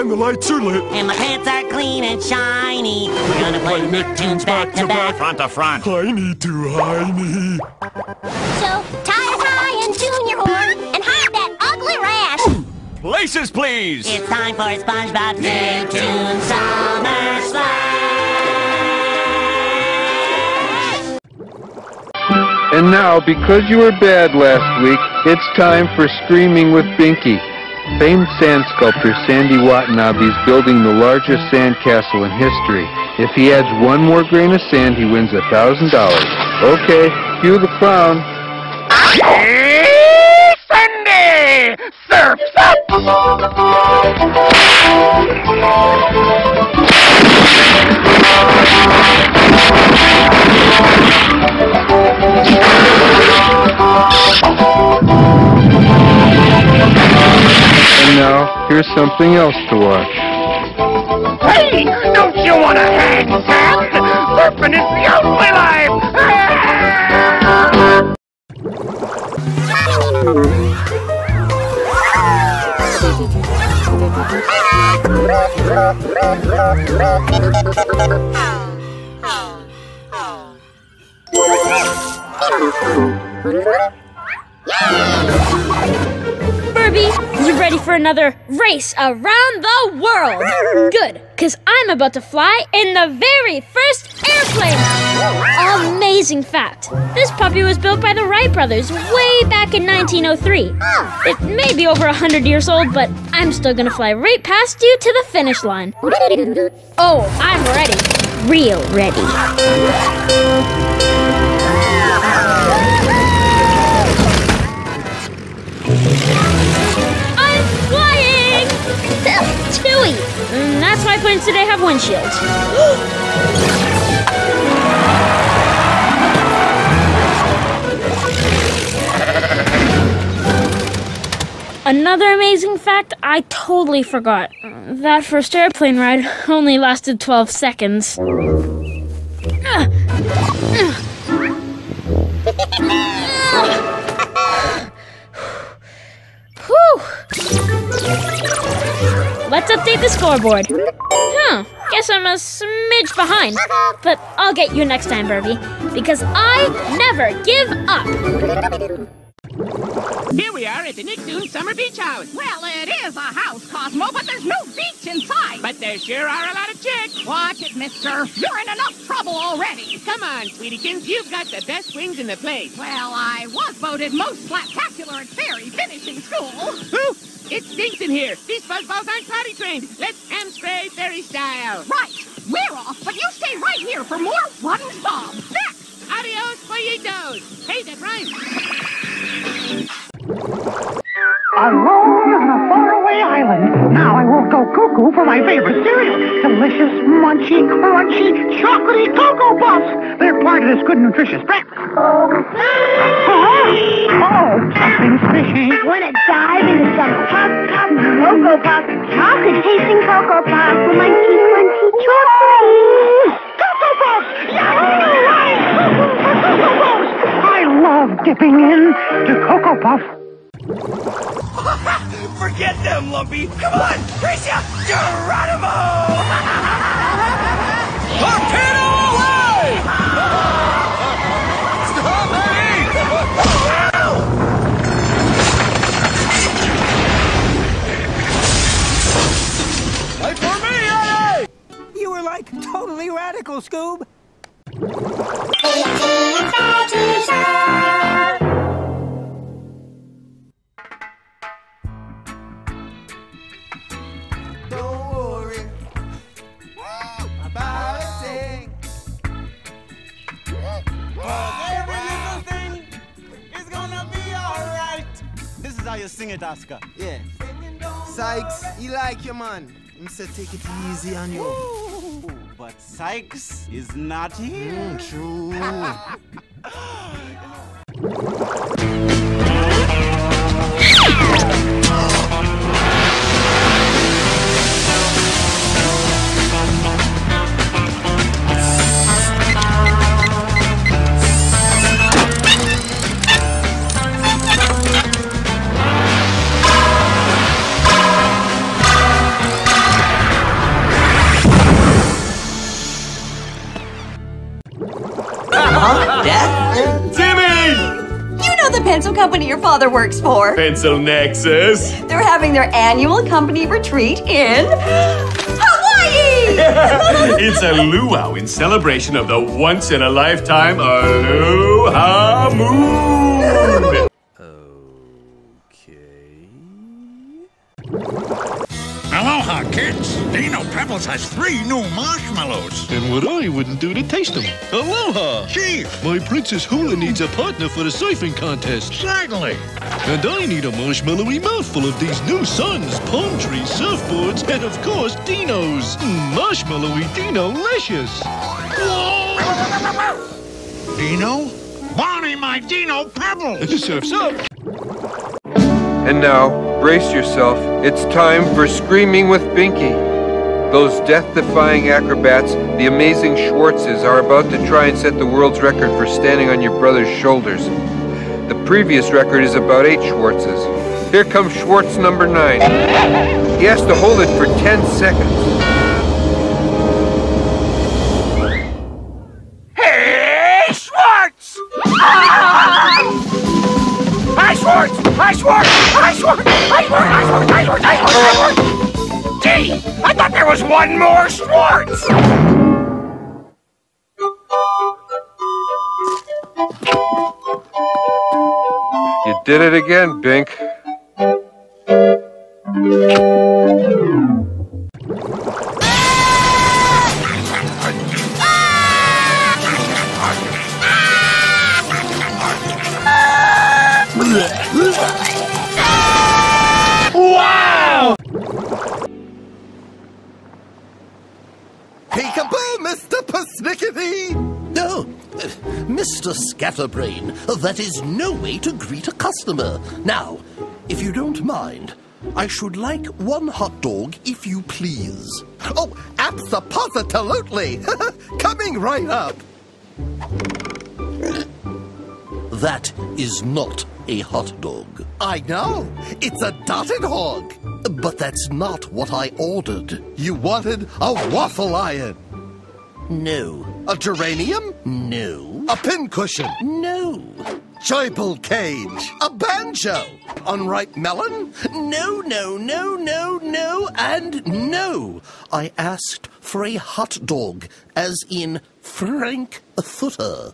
And the lights are lit. And my pants are clean and shiny. We're gonna play Nicktoons back to back. Front to front. Heiny to Heiny. So, tie a tie and tune your horn and hide that ugly rash. Places, please. It's time for SpongeBob's Nicktoons Summer Splash. And now, because you were bad last week, it's time for Screaming with Binky. Famed sand sculptor Sandy Watanabe is building the largest sand castle in history. If he adds one more grain of sand, he wins a thousand dollars. Okay, cue the clown. Sunday! Surf's up! Now, here's something else to watch. Hey! Don't you want to hang, Sam? Surfing is the only life! Furby, you ready for another race around the world? Good, because I'm about to fly in the very first airplane. Amazing fact. This puppy was built by the Wright brothers way back in 1903. It may be over 100 years old, but I'm still gonna fly right past you to the finish line. Oh, I'm ready. Real ready. Chewy! Mm, That's why planes today have windshields. Another amazing fact I totally forgot. That first airplane ride only lasted 12 seconds. Let's update the scoreboard. Huh, guess I'm a smidge behind. But I'll get you next time, Burby. Because I never give up. Here we are at the Nicktoons Summer Beach House. Well, it is a house, Cosmo, but there's no beach inside. But there sure are a lot of chicks. Watch it, mister. You're in enough trouble already. Come on, sweetiekins. You've got the best wings in the place. Well, I was voted most spectacular at fairy finishing school. Ooh, it stinks in here. These fuzzballs aren't potty trained. Let's ham spray fairy style. Right. We're off, but you stay right here for more Run Bob. Next. Adios, pollitos. Hey, that rhymes. Alone on a faraway island. Now I won't go cuckoo for my favorite cereal. Delicious, munchy, crunchy, chocolatey Cocoa Puffs. They're part of this good, nutritious breakfast. Uh-huh. Oh. Wanna dive into some puff puff Cocoa Puff? Chocolate tasting Cocoa Puff. Munchy, crunchy, chocolate. Cocoa Puffs! Yahoo! Right! Cocoa Puffs! I love dipping in to Cocoa Puffs. Forget them, Lumpy! Come on! Tricia! Geronimo! totally Scoob. Don't worry about a thing. Cause every little thing is gonna be alright. This is how you sing it, Oscar. Yeah. Sykes, he like you, man. Him say take it easy on you. Ooh, but Sykes is not here. Mm, true. company your father works for. Pencil Nexus. They're having their annual company retreat in Hawaii! it's a luau in celebration of the once in a lifetime Aloha Moon. Aloha, kids. Dino Pebbles has three new marshmallows. And what I wouldn't do to taste them. Aloha! Chief! My Princess Hula needs a partner for the surfing contest. Certainly. And I need a marshmallowy mouthful of these new suns, palm trees, surfboards, and of course, dinos. Mm, marshmallowy Dino-licious. Dino? Bonnie, my Dino Pebbles! Surf's up. And now, brace yourself. It's time for Screaming with Binky. Those death-defying acrobats, the amazing Schwartzes, are about to try and set the world's record for standing on your brother's shoulders. The previous record is about eight Schwartzes. Here comes Schwartz number nine. He has to hold it for 10 seconds. Was one more Schwartz! You did it again, Bink. Wow! No, uh, Mr. Scatterbrain, that is no way to greet a customer. Now, if you don't mind, I should like one hot dog, if you please. Oh, absolutely! Coming right up! That is not a hot dog. I know. It's a dotted hog. But that's not what I ordered. You wanted a waffle iron. No. A geranium? No. A pincushion? No. Joyful cage? A banjo? Unripe melon? No, no, no, no, no, and no. I asked for a hot dog, as in Frank Footer.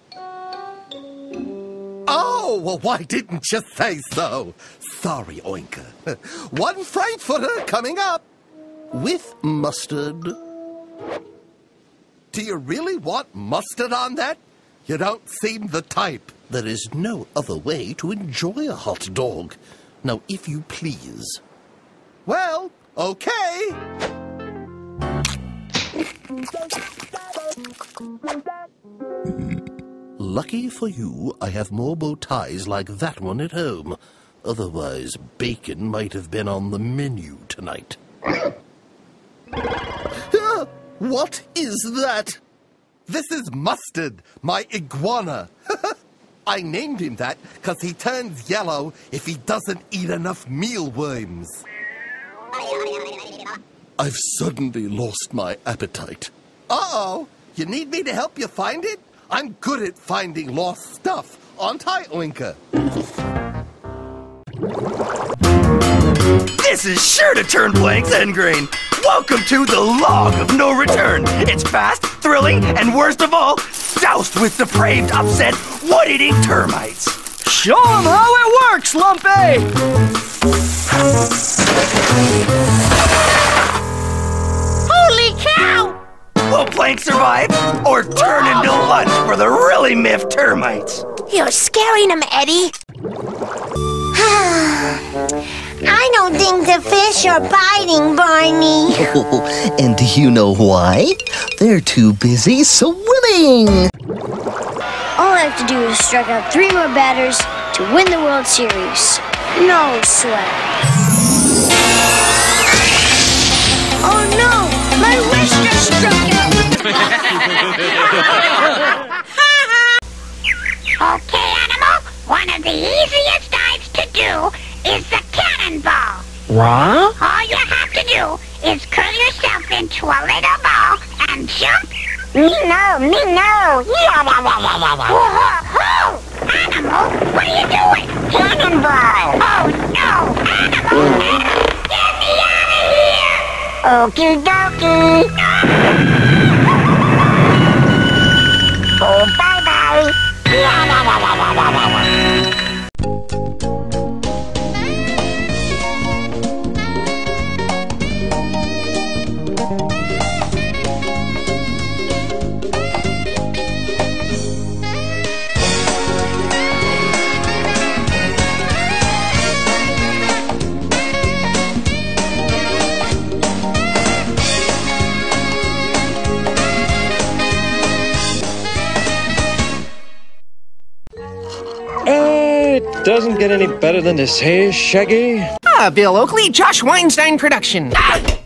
Oh, well, why didn't you say so? Sorry, Oinker. One Frankfurter coming up. With mustard. Do you really want mustard on that? You don't seem the type. There is no other way to enjoy a hot dog. Now, if you please. Well, okay. Lucky for you, I have more bow ties like that one at home. Otherwise, bacon might have been on the menu tonight. What is that? This is Mustard, my iguana. I named him that because he turns yellow if he doesn't eat enough mealworms. I've suddenly lost my appetite. Uh-oh! You need me to help you find it? I'm good at finding lost stuff, aren't I, Oinker? This is sure to turn planks blanks, Engrain. Welcome to the log of no return. It's fast, thrilling, and worst of all, doused with depraved, upset, wood-eating termites. Show them how it works, Lumpy! Holy cow! Will Plank survive, or turn into lunch for the really miffed termites? You're scaring them, Eddie. I don't think the fish are biting, Barney. Oh, and do you know why? They're too busy swimming. All I have to do is strike out three more batters to win the World Series. No sweat. What? All you have to do is curl yourself into a little ball and jump. Me no, me no. Wah. Whoa, Animal, what are you doing? cannonball! Oh no! Animal! Animal, get me out of here! Okie dokie! Oh, doesn't get any better than this, hey, Shaggy? Ah, Bill Oakley, Josh Weinstein production. Ah!